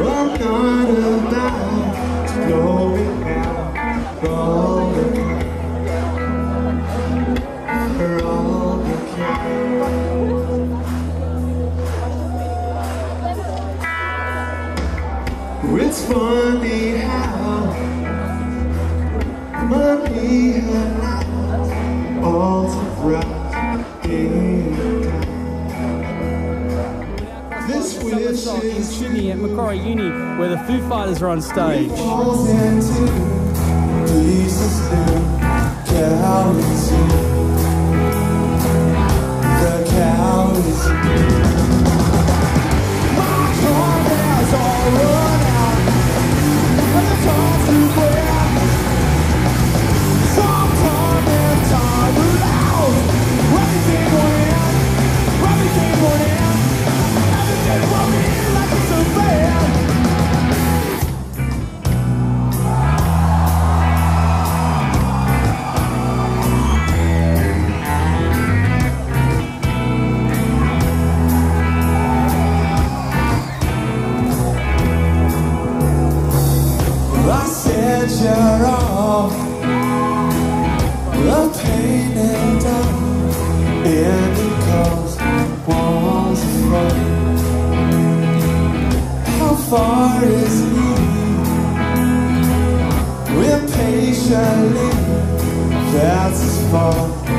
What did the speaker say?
We're gonna die, it out, going out. It's funny how money and all to bright This wish in Sydney at Macquarie Uni where the Foo Fighters are on stage. How far is he? We're patiently, that's as far